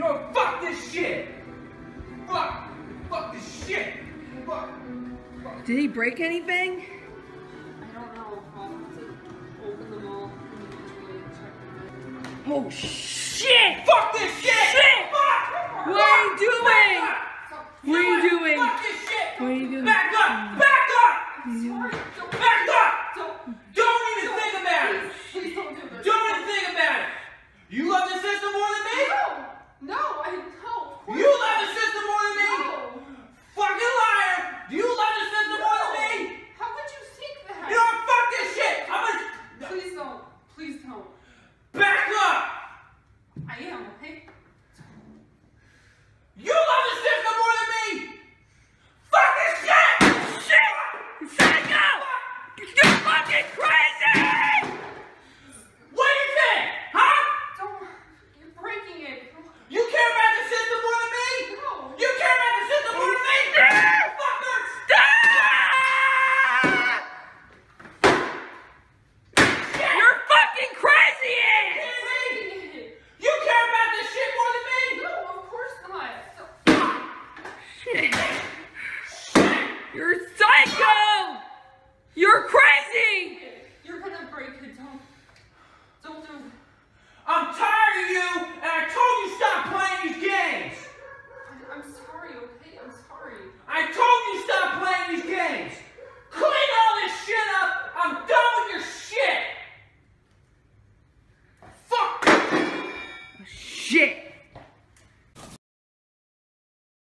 You know what? Fuck this shit! Fuck! Fuck this shit! Fuck! Fuck. Did he break anything? I don't know. open them all Oh shit! Fuck this shit! shit. Fuck. What are you doing? What are you doing? Fuck this shit! What are you doing? Back up! Back up! Back up! Don't, don't even don't, think about it! Please, don't do this. Don't even think about it! You love the system more than fucking crazy! What do you think? Huh? Don't. You're breaking it. You care about the system more than me? No. You care about the system more than me? Fucker! Stop! You're fucking crazy! It. You care about this shit more than me? No, of course not. Shit. You're psycho! You're crazy! shit.